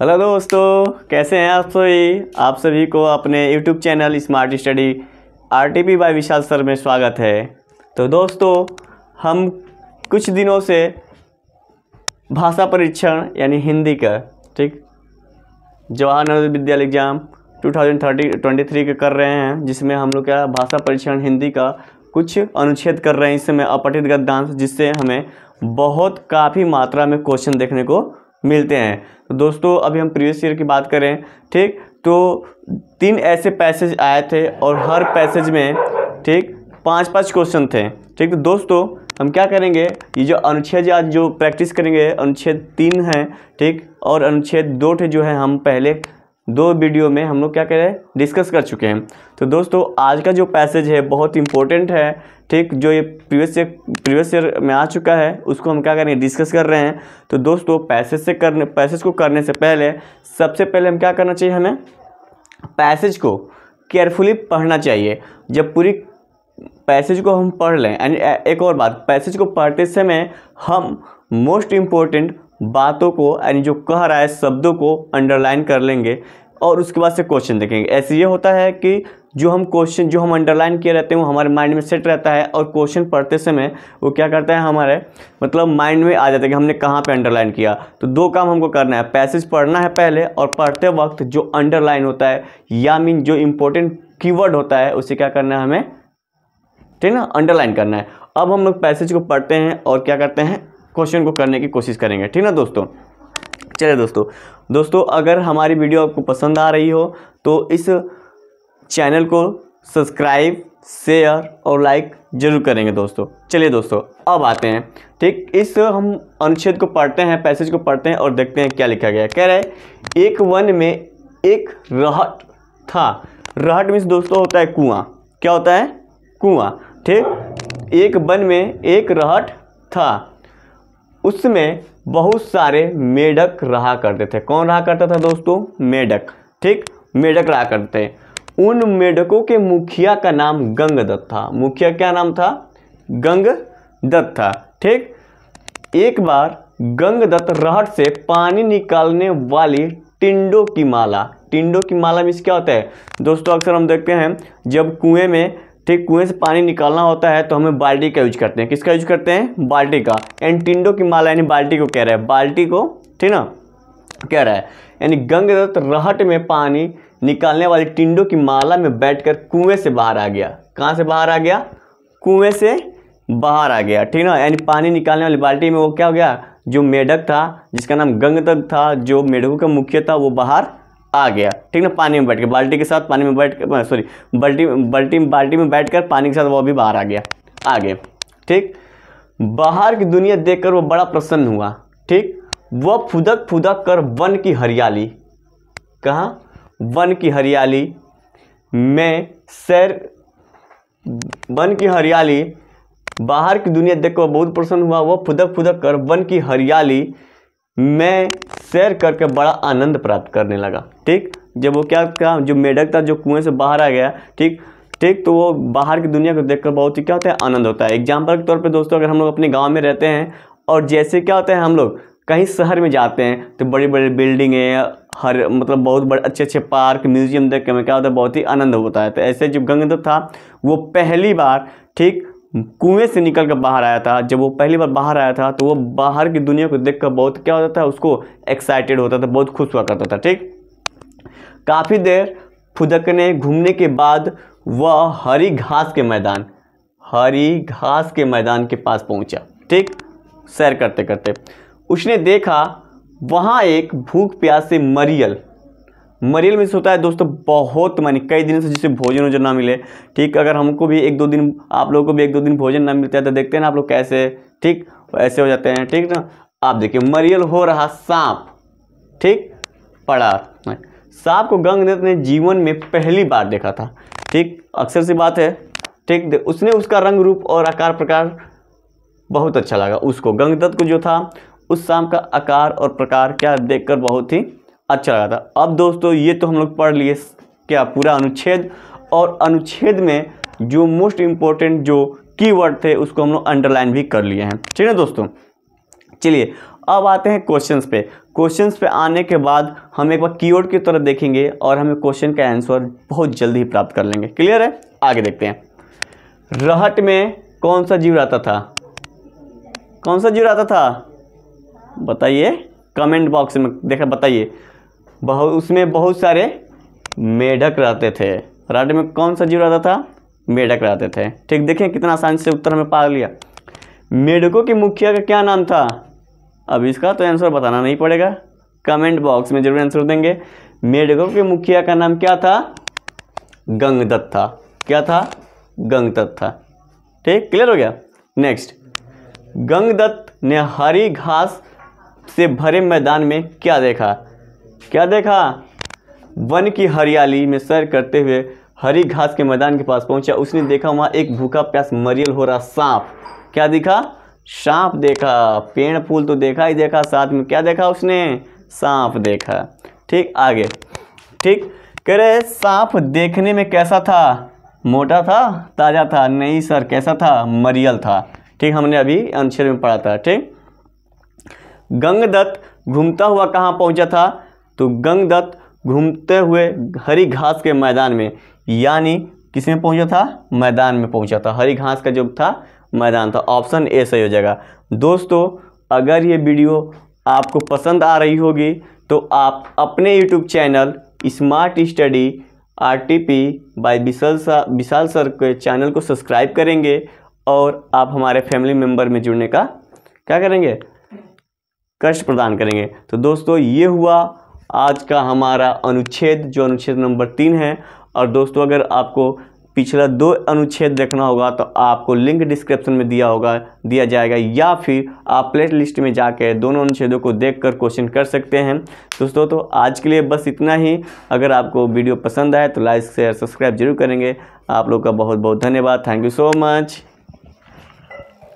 Hello दोस्तों, कैसे हैं आप सभी? आप सभी को अपने YouTube channel smart study R T P by Vishal sir में स्वागत है। तो दोस्तों, हम कुछ दिनों से भाषा परीक्षण, यानी हिंदी का, ठीक? जवाहर नवोदय विद्यालय एग्ज़ाम 2030 23 के कर रहे हैं, जिसमें हम लोग क्या भाषा परीक्षण, हिंदी का कुछ अनुच्छेद कर रहे हैं इस समय अपठित गद्यांश, जिससे हमें बहुत काफ़ी मात्रा में क्वेश्चन देखने को मिलते हैं। तो दोस्तों, अभी हम प्रीवियस ईयर की बात करें, ठीक? तो तीन ऐसे पैसेज आए थे और हर पैसेज में, ठीक? पाँच पाँच क्वेश्चन थे, ठीक? तो दोस्तों, हम क्या करेंगे? ये जो अनुच्छेद आज जो प्रैक्टिस करेंगे, अनुच्छेद तीन है, ठीक? और अनुच्छेद दो थे जो है, हम पहले दो वीडियो में हम लोग क्या करें डिस्कस कर चुके हैं। तो दोस्तों, आज का जो पैसेज है, बहुत इंपॉर्टेंट है। ठीक, जो ये प्रीवियस ईयर प्रीवियस ईयर में आ चुका है, उसको हम क्या करेंगे? डिस्कस कर रहे हैं। तो दोस्तों पैसेज से करने पैसेज को करने से पहले, सबसे पहले हम क्या करना चाहिए हमें? पैसेज को केयरफुली पढ़ना चाहिए। जब पूरी पैसेज को हम पढ़ लें यानी एक और बात पैसेज को पढ़ते समय हम मोस्ट इम्पोर्टेंट बातों को, यानी जो कह रहा है, शब्दों को अंडरलाइन कर लेंगे और उसके बाद से क्वेश्चन देखेंगे। ऐसे ये होता है कि जो हम क्वेश्चन जो हम अंडरलाइन किए रहते हैं, वो हमारे माइंड में सेट रहता है और क्वेश्चन पढ़ते समय वो क्या करता है हमारे मतलब माइंड में आ जाता है कि हमने कहाँ पे अंडरलाइन किया। तो दो काम हमको करना है। पैसेज पढ़ना है पहले और पढ़ते वक्त जो अंडरलाइन होता है, या मीन जो इम्पोर्टेंट कीवर्ड होता है, उसे क्या करना है हमें, ठीक ना अंडरलाइन करना है। अब हम लोग पैसेज को पढ़ते हैं और क्या करते हैं? क्वेश्चन को करने की कोशिश करेंगे, ठीक ना दोस्तों? चलिए दोस्तों दोस्तों, अगर हमारी वीडियो आपको पसंद आ रही हो तो इस चैनल को सब्सक्राइब, शेयर और लाइक ज़रूर करेंगे दोस्तों। चलिए दोस्तों, अब आते हैं। ठीक, इस हम अनुच्छेद को पढ़ते हैं, पैसेज को पढ़ते हैं और देखते हैं क्या लिखा गया कह रहे एक वन में एक रहट था। रहट मीन्स दोस्तों होता है कुआँ। क्या होता है? कुआँ। ठीक, एक वन में एक रहट था। उसमें बहुत सारे मेढक रहा करते थे। कौन रहा करता था दोस्तों? मेढक। ठीक? मेढक रहा करते थे। उन मेढकों के मुखिया का नाम गंगदत्त था। मुखिया क्या नाम था? गंगदत्त था। ठीक? एक बार गंगदत्त रहट से पानी निकालने वाली टिंडो की माला, टिंडो की माला में क्या होता है? दोस्तों, अक्सर हम देखते हैं, जब कुएँ में ठीक, कुएँ से पानी निकालना होता है तो हमें बाल्टी का यूज़ करते हैं। किसका यूज़ करते हैं? बाल्टी का। एंड टिंडो की माला यानी बाल्टी को कह रहा है। बाल्टी को, ठीक ना? कह रहा है। यानी गंगदत्त रहट में पानी निकालने वाली टिंडो की माला में बैठकर कुएँ से बाहर आ गया। कहाँ से बाहर आ गया? कुएँ से बाहर आ गया, ठीक ना? यानी पानी निकालने वाली बाल्टी में वो क्या हो गया? जो मेढक था, जिसका नाम गंगदत्त था, जो मेढकों का मुख्य था, वो बाहर आ गया। ठीक ना, पानी में बैठ के, बाल्टी के साथ पानी में बैठ कर सॉरी, बाल्टी बाल्टी बाल्टी में बैठ कर पानी के साथ वो भी बाहर आ गया। आ गया ठीक? बाहर की दुनिया देखकर वो बड़ा प्रसन्न हुआ। ठीक? वह फुदक फुदक कर वन की हरियाली। कहाँ? वन की हरियाली में सैर, वन की हरियाली। बाहर की दुनिया देखकर बहुत प्रसन्न हुआ। वह फुदक फुदक कर वन की हरियाली में सैर करके बड़ा आनंद प्राप्त करने लगा, ठीक? जब वो क्या क्या जो मेढक था, जो कुएँ से बाहर आ गया, ठीक? ठीक तो वो बाहर की दुनिया को देखकर बहुत ही क्या होता है, आनंद होता है। एग्ज़ाम्पल के तौर पे दोस्तों, अगर हम लोग अपने गाँव में रहते हैं, और जैसे क्या होता है, हम लोग कहीं शहर में जाते हैं तो बड़ी बड़ी बिल्डिंगें हर मतलब बहुत बड़े अच्छे अच्छे पार्क, म्यूज़ियम देख के हमें क्या होता है, बहुत ही आनंद होता है। तो ऐसे जो गंगदत्त था, वो पहली बार, ठीक कुएँ से निकल कर बाहर आया था। जब वो पहली बार बाहर आया था तो वो बाहर की दुनिया को देख कर बहुत क्या होता था, उसको एक्साइटेड होता था, बहुत खुश हुआ करता था, ठीक? काफ़ी देर फुदकने, घूमने के बाद वह हरी घास के मैदान, हरी घास के मैदान के पास पहुँचा, ठीक? सैर करते करते उसने देखा, वहाँ एक भूख प्यास से मरियल मरियल में होता है दोस्तों, बहुत मानी, कई दिन से जिसे भोजन वोजन ना मिले। ठीक, अगर हमको भी एक दो दिन, आप लोगों को भी एक दो दिन भोजन ना मिलता है तो देखते हैं ना आप लोग कैसे, ठीक, ऐसे हो जाते हैं, ठीक ना? आप देखिए, मरियल हो रहा सांप, ठीक, पड़ा सांप को गंगदत्त ने जीवन में पहली बार देखा था, ठीक, अक्सर सी बात है, ठीक उसने उसका रंग रूप और आकार प्रकार बहुत अच्छा लगा, उसको गंगदत्त को जो था, उस सांप का आकार और प्रकार क्या देखकर बहुत ही अच्छा लगा था। अब दोस्तों, ये तो हम लोग पढ़ लिए क्या पूरा अनुच्छेद? और अनुच्छेद में जो मोस्ट इम्पोर्टेंट जो कीवर्ड थे, उसको हम लोग अंडरलाइन भी कर लिए हैं। ठीक है दोस्तों? चलिए, अब आते हैं क्वेश्चंस पे। क्वेश्चंस पे आने के बाद हम एक बार कीवर्ड की तरफ़ देखेंगे और हमें क्वेश्चन का आंसर बहुत जल्दी ही प्राप्त कर लेंगे। क्लियर है? आगे देखते हैं। रहट में कौन सा जीव रहता था? कौन सा जीव रहता था? बताइए। कमेंट बॉक्स में देखा, बताइए। बहुत उसमें बहुत सारे मेढक रहते थे। रहट में कौन सा जीव रहता था? मेढक रहते थे। ठीक, देखें कितना आसानी से उत्तर में पा लिया। मेढकों के मुखिया का क्या नाम था? अब इसका तो आंसर बताना नहीं पड़ेगा। कमेंट बॉक्स में ज़रूर आंसर देंगे। मेढकों के मुखिया का नाम क्या था? गंगदत्त। था क्या था? गंगदत्त। था ठीक क्लियर हो गया? नेक्स्ट गंगदत्त ने हरी घास से भरे मैदान में क्या देखा? क्या देखा? वन की हरियाली में सैर करते हुए हरी घास के मैदान के पास पहुँचा। उसने देखा वहाँ एक भूखा प्यास मरियल हो रहा सांप। क्या दिखा? सांप देखा। पेड़ फूल तो देखा ही देखा, साथ में क्या देखा उसने? सांप देखा। ठीक आगे। ठीक, कह रहे सांप देखने में कैसा था? मोटा था, ताज़ा था, नहीं सर, कैसा था? मरियल था। ठीक, हमने अभी अनुच्छेद में पढ़ा था। ठीक। गंगदत्त घूमता हुआ कहाँ पहुँचा था? तो गंगदत्त घूमते हुए हरी घास के मैदान में, यानी किसमें पहुँचा था? मैदान में पहुँचा था। हरी घास का जो था, मैदान था। ऑप्शन ए सही हो जाएगा। दोस्तों, अगर ये वीडियो आपको पसंद आ रही होगी तो आप अपने YouTube channel smart study R T P by Vishal सा विशाल सर के चैनल को सब्सक्राइब करेंगे और आप हमारे फैमिली मेंबर में जुड़ने का क्या करेंगे? कष्ट प्रदान करेंगे। तो दोस्तों, ये हुआ आज का हमारा अनुच्छेद, जो अनुच्छेद नंबर तीन है, और दोस्तों, अगर आपको पिछला दो अनुच्छेद देखना होगा तो आपको लिंक डिस्क्रिप्शन में दिया होगा, दिया जाएगा, या फिर आप प्लेट लिस्ट में जाकर दोनों अनुच्छेदों को देखकर क्वेश्चन कर सकते हैं। दोस्तों तो आज के लिए बस इतना ही। अगर आपको वीडियो पसंद आए तो लाइक, शेयर, सब्सक्राइब ज़रूर करेंगे। आप लोग का बहुत बहुत धन्यवाद। Thank you so much.